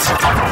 Hot.